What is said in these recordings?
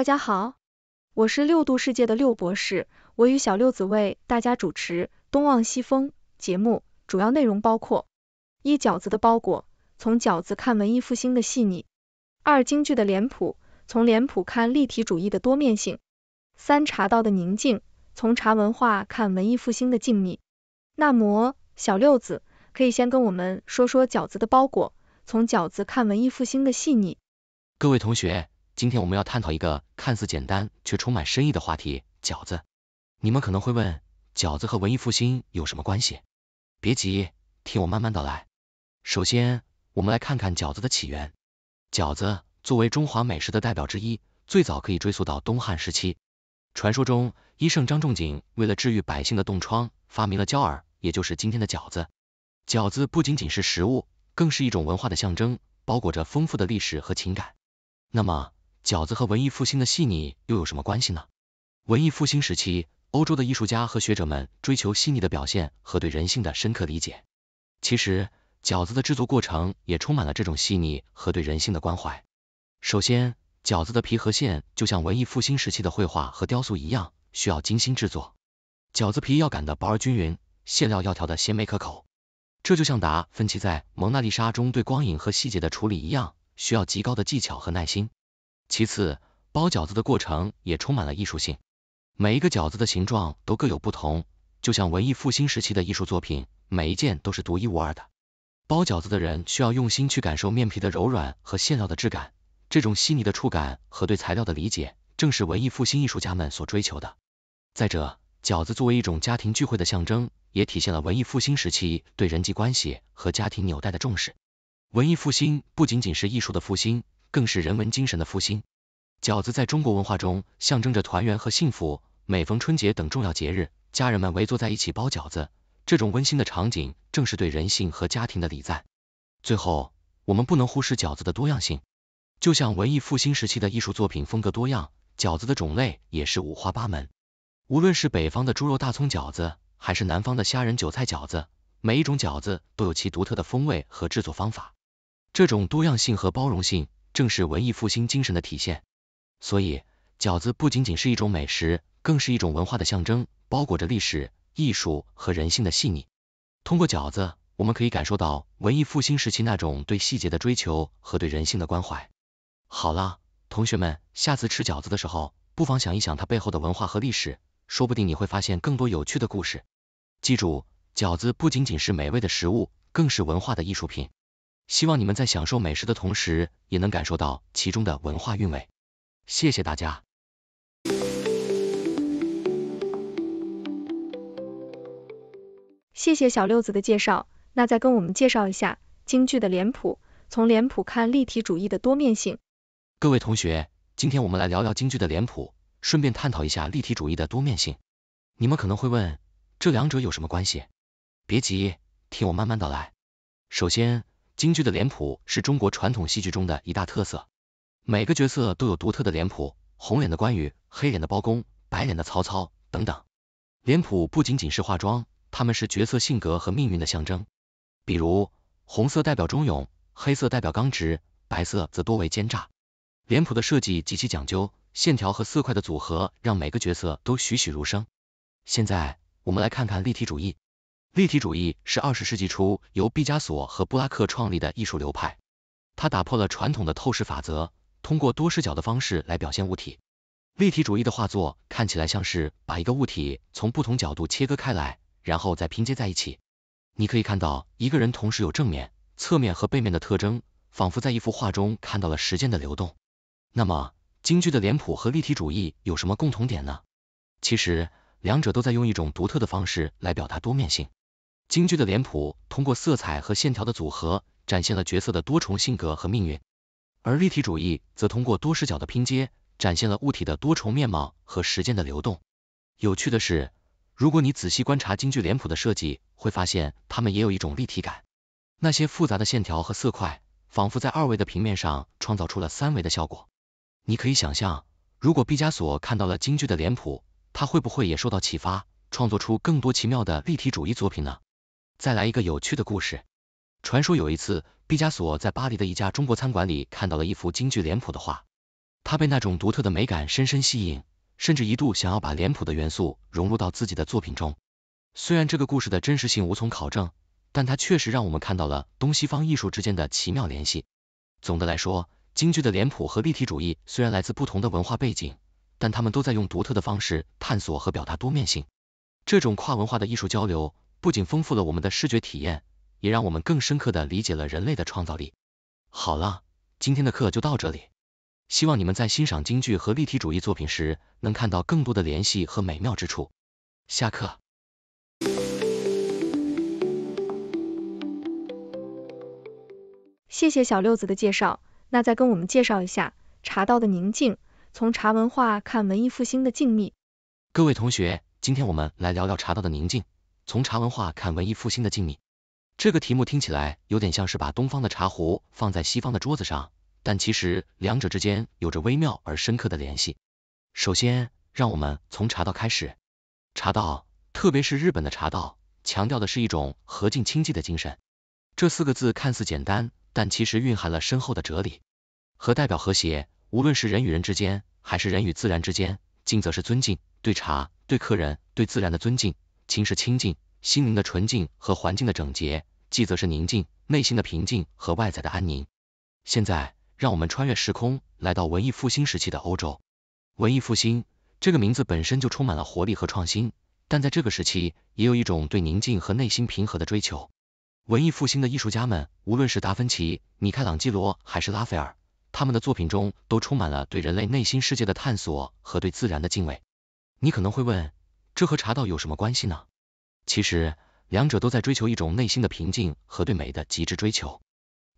大家好，我是六度世界的六博士，我与小六子为大家主持《东望西风》节目，主要内容包括：一、饺子的包裹，从饺子看文艺复兴的细腻；二、京剧的脸谱，从脸谱看立体主义的多面性；三、茶道的宁静，从茶文化看文艺复兴的静谧。那么，小六子可以先跟我们说说饺子的包裹，从饺子看文艺复兴的细腻。各位同学，今天我们要探讨一个看似简单却充满深意的话题——饺子。你们可能会问，饺子和文艺复兴有什么关系？别急，听我慢慢道来。首先，我们来看看饺子的起源。饺子作为中华美食的代表之一，最早可以追溯到东汉时期。传说中，医圣张仲景为了治愈百姓的冻疮，发明了胶饵。也就是今天的饺子，饺子不仅仅是食物，更是一种文化的象征，包裹着丰富的历史和情感。那么，饺子和文艺复兴的细腻又有什么关系呢？文艺复兴时期，欧洲的艺术家和学者们追求细腻的表现和对人性的深刻理解。其实，饺子的制作过程也充满了这种细腻和对人性的关怀。首先，饺子的皮和馅就像文艺复兴时期的绘画和雕塑一样，需要精心制作。饺子皮要擀得薄而均匀。馅料要调的鲜美可口，这就像达芬奇在《蒙娜丽莎》中对光影和细节的处理一样，需要极高的技巧和耐心。其次，包饺子的过程也充满了艺术性，每一个饺子的形状都各有不同，就像文艺复兴时期的艺术作品，每一件都是独一无二的。包饺子的人需要用心去感受面皮的柔软和馅料的质感，这种细腻的触感和对材料的理解，正是文艺复兴艺术家们所追求的。再者，饺子作为一种家庭聚会的象征。也体现了文艺复兴时期对人际关系和家庭纽带的重视。文艺复兴不仅仅是艺术的复兴，更是人文精神的复兴。饺子在中国文化中象征着团圆和幸福。每逢春节等重要节日，家人们围坐在一起包饺子，这种温馨的场景正是对人性和家庭的礼赞。最后，我们不能忽视饺子的多样性。就像文艺复兴时期的艺术作品风格多样，饺子的种类也是五花八门。无论是北方的猪肉大葱饺子，还是南方的虾仁韭菜饺子，每一种饺子都有其独特的风味和制作方法。这种多样性和包容性，正是文艺复兴精神的体现。所以，饺子不仅仅是一种美食，更是一种文化的象征，包裹着历史、艺术和人性的细腻。通过饺子，我们可以感受到文艺复兴时期那种对细节的追求和对人性的关怀。好了，同学们，下次吃饺子的时候，不妨想一想它背后的文化和历史。说不定你会发现更多有趣的故事。记住，饺子不仅仅是美味的食物，更是文化的艺术品。希望你们在享受美食的同时，也能感受到其中的文化韵味。谢谢大家。谢谢小六子的介绍。那再跟我们介绍一下京剧的脸谱，从脸谱看立体主义的多面性。各位同学，今天我们来聊聊京剧的脸谱。顺便探讨一下立体主义的多面性。你们可能会问，这两者有什么关系？别急，听我慢慢道来。首先，京剧的脸谱是中国传统戏剧中的一大特色，每个角色都有独特的脸谱，红脸的关羽，黑脸的包公，白脸的曹操等等。脸谱不仅仅是化妆，他们是角色性格和命运的象征。比如，红色代表忠勇，黑色代表刚直，白色则多为奸诈。脸谱的设计极其讲究。线条和色块的组合让每个角色都栩栩如生。现在我们来看看立体主义。立体主义是二十世纪初由毕加索和布拉克创立的艺术流派，它打破了传统的透视法则，通过多视角的方式来表现物体。立体主义的画作看起来像是把一个物体从不同角度切割开来，然后再拼接在一起。你可以看到一个人同时有正面、侧面和背面的特征，仿佛在一幅画中看到了时间的流动。那么，京剧的脸谱和立体主义有什么共同点呢？其实，两者都在用一种独特的方式来表达多面性。京剧的脸谱通过色彩和线条的组合，展现了角色的多重性格和命运；而立体主义则通过多视角的拼接，展现了物体的多重面貌和时间的流动。有趣的是，如果你仔细观察京剧脸谱的设计，会发现它们也有一种立体感。那些复杂的线条和色块，仿佛在二维的平面上创造出了三维的效果。你可以想象，如果毕加索看到了京剧的脸谱，他会不会也受到启发，创作出更多奇妙的立体主义作品呢？再来一个有趣的故事。传说有一次，毕加索在巴黎的一家中国餐馆里看到了一幅京剧脸谱的画。他被那种独特的美感深深吸引，甚至一度想要把脸谱的元素融入到自己的作品中。虽然这个故事的真实性无从考证，但它确实让我们看到了东西方艺术之间的奇妙联系。总的来说，京剧的脸谱和立体主义虽然来自不同的文化背景，但他们都在用独特的方式探索和表达多面性。这种跨文化的艺术交流，不仅丰富了我们的视觉体验，也让我们更深刻的理解了人类的创造力。好了，今天的课就到这里。希望你们在欣赏京剧和立体主义作品时，能看到更多的联系和美妙之处。下课。谢谢小六子的介绍，那再跟我们介绍一下茶道的宁静，从茶文化看文艺复兴的静谧。各位同学，今天我们来聊聊茶道的宁静，从茶文化看文艺复兴的静谧。这个题目听起来有点像是把东方的茶壶放在西方的桌子上，但其实两者之间有着微妙而深刻的联系。首先，让我们从茶道开始。茶道，特别是日本的茶道，强调的是一种和敬清寂的精神。这四个字看似简单。但其实蕴含了深厚的哲理，和代表和谐。无论是人与人之间，还是人与自然之间，静则是尊敬，对茶、对客人、对自然的尊敬；清是清净，心灵的纯净和环境的整洁；寂则是宁静，内心的平静和外在的安宁。现在，让我们穿越时空，来到文艺复兴时期的欧洲。文艺复兴这个名字本身就充满了活力和创新，但在这个时期，也有一种对宁静和内心平和的追求。文艺复兴的艺术家们，无论是达芬奇、米开朗基罗还是拉斐尔，他们的作品中都充满了对人类内心世界的探索和对自然的敬畏。你可能会问，这和茶道有什么关系呢？其实，两者都在追求一种内心的平静和对美的极致追求。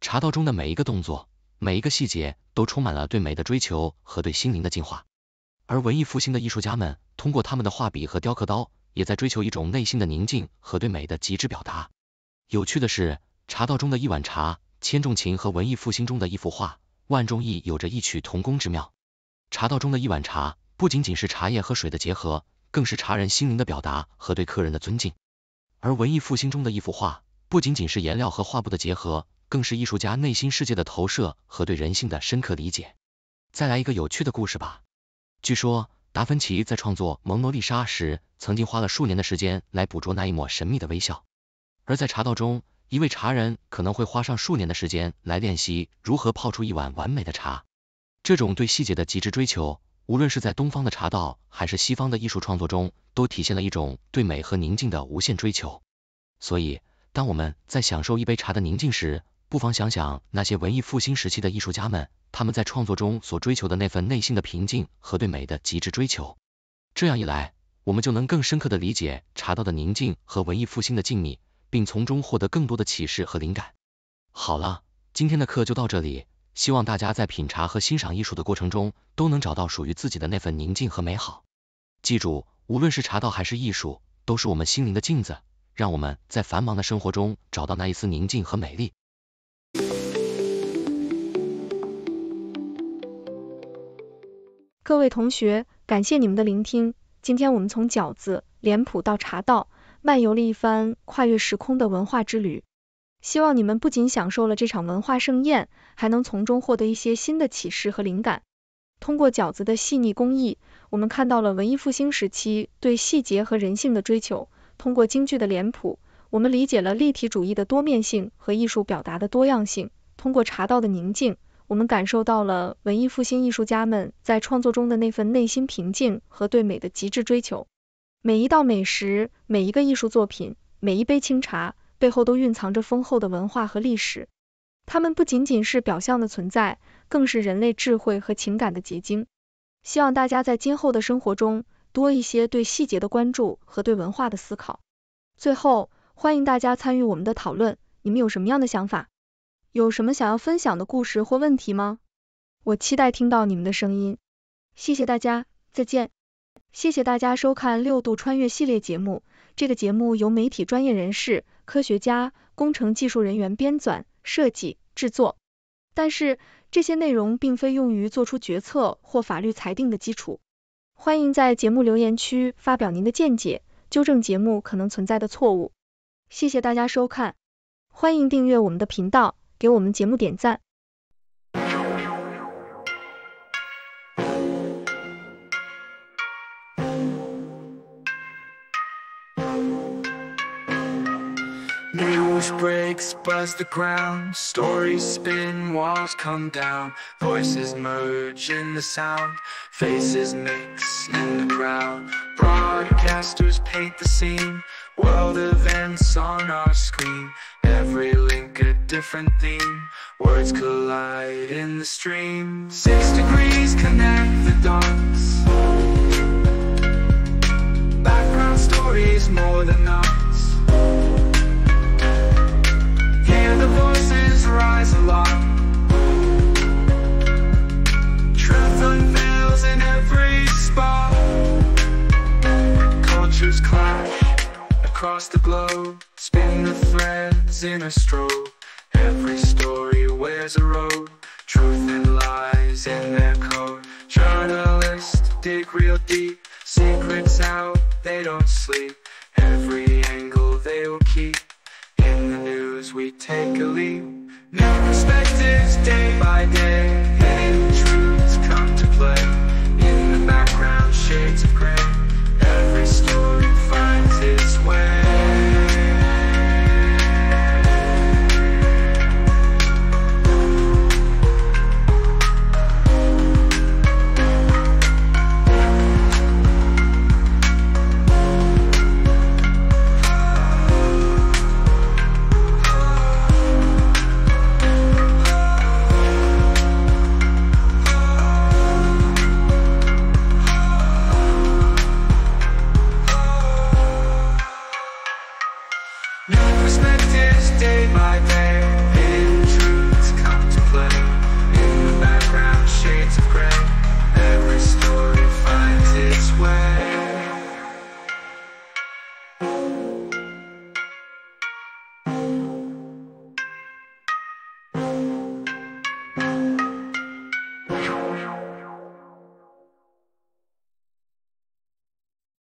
茶道中的每一个动作、每一个细节，都充满了对美的追求和对心灵的净化。而文艺复兴的艺术家们，通过他们的画笔和雕刻刀，也在追求一种内心的宁静和对美的极致表达。有趣的是，茶道中的一碗茶、千重情和文艺复兴中的一幅画、万众意有着异曲同工之妙。茶道中的一碗茶，不仅仅是茶叶和水的结合，更是茶人心灵的表达和对客人的尊敬；而文艺复兴中的一幅画，不仅仅是颜料和画布的结合，更是艺术家内心世界的投射和对人性的深刻理解。再来一个有趣的故事吧。据说，达芬奇在创作蒙娜丽莎时，曾经花了数年的时间来捕捉那一抹神秘的微笑。而在茶道中，一位茶人可能会花上数年的时间来练习如何泡出一碗完美的茶。这种对细节的极致追求，无论是在东方的茶道，还是西方的艺术创作中，都体现了一种对美和宁静的无限追求。所以，当我们在享受一杯茶的宁静时，不妨想想那些文艺复兴时期的艺术家们，他们在创作中所追求的那份内心的平静和对美的极致追求。这样一来，我们就能更深刻的理解茶道的宁静和文艺复兴的静谧。并从中获得更多的启示和灵感。好了，今天的课就到这里，希望大家在品茶和欣赏艺术的过程中，都能找到属于自己的那份宁静和美好。记住，无论是茶道还是艺术，都是我们心灵的镜子，让我们在繁忙的生活中找到那一丝宁静和美丽。各位同学，感谢你们的聆听。今天我们从饺子、脸谱到茶道。漫游了一番跨越时空的文化之旅，希望你们不仅享受了这场文化盛宴，还能从中获得一些新的启示和灵感。通过饺子的细腻工艺，我们看到了文艺复兴时期对细节和人性的追求；通过京剧的脸谱，我们理解了立体主义的多面性和艺术表达的多样性；通过茶道的宁静，我们感受到了文艺复兴艺术家们在创作中的那份内心平静和对美的极致追求。每一道美食，每一个艺术作品，每一杯清茶，背后都蕴藏着丰厚的文化和历史。它们不仅仅是表象的存在，更是人类智慧和情感的结晶。希望大家在今后的生活中多一些对细节的关注和对文化的思考。最后，欢迎大家参与我们的讨论，你们有什么样的想法？有什么想要分享的故事或问题吗？我期待听到你们的声音。谢谢大家，再见。谢谢大家收看六度穿越系列节目。这个节目由媒体专业人士、科学家、工程技术人员编纂、设计、制作。但是这些内容并非用于做出决策或法律裁定的基础。欢迎在节目留言区发表您的见解，纠正节目可能存在的错误。谢谢大家收看，欢迎订阅我们的频道，给我们节目点赞。News breaks, buzz the ground. Stories spin, walls come down. Voices merge in the sound. Faces mix in the crowd. Broadcasters paint the scene. World events on our screen. Every link a different theme. Words collide in the stream. Six degrees connect the dots. Background stories more than us. Rise aloft. Truth unveils in every spot. Cultures clash across the globe. Spin the threads in a strobe. Every story wears a robe. Truth and lies in their code. Journalists dig real deep. Secrets out, they don't sleep. News, we take a leap. New perspectives day by day. Hidden truths come to play. In the background, shades of gray.